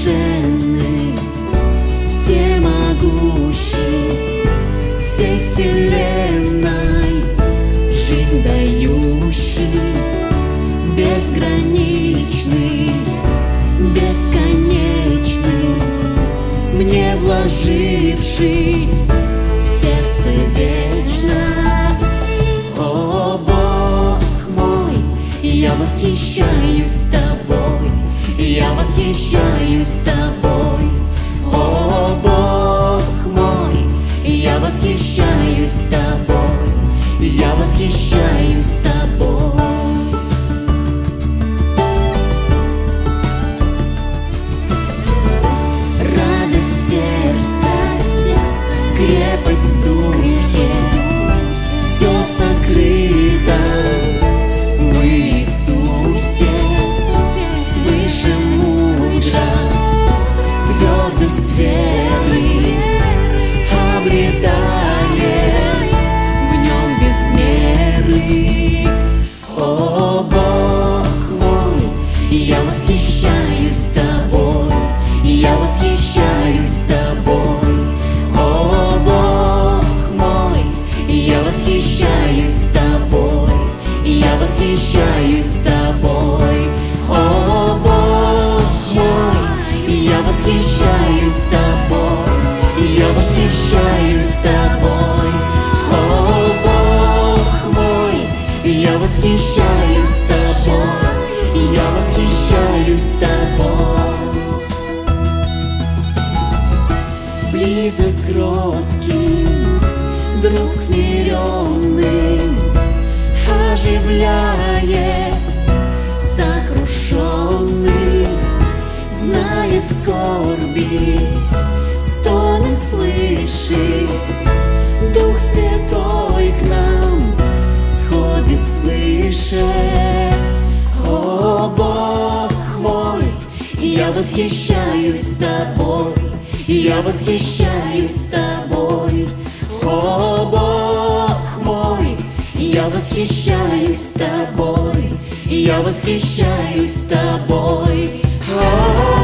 совершенный, всемогущий, всей вселенной жизнь дающий, безграничный, бесконечный, мне вложивший в сердце вечность. О, Бог мой, я восхищаюсь тобой, я восхищаюсь с тобой, о Бог мой, я восхищаюсь тобой. Восхищаюсь тобой, я восхищаюсь тобой, о Бог мой, я восхищаюсь тобой, я восхищаюсь тобой, о Бог мой, я восхищаюсь тобой, я восхищаюсь тобой. Близок кротким, друг смиренным, оживляет сокрушенных, знает скорби, стоны слышит, Дух Святой к нам сходит свыше. О, Бог мой, я восхищаюсь тобой, я восхищаюсь восхищаюсь тобой, я восхищаюсь тобой. О,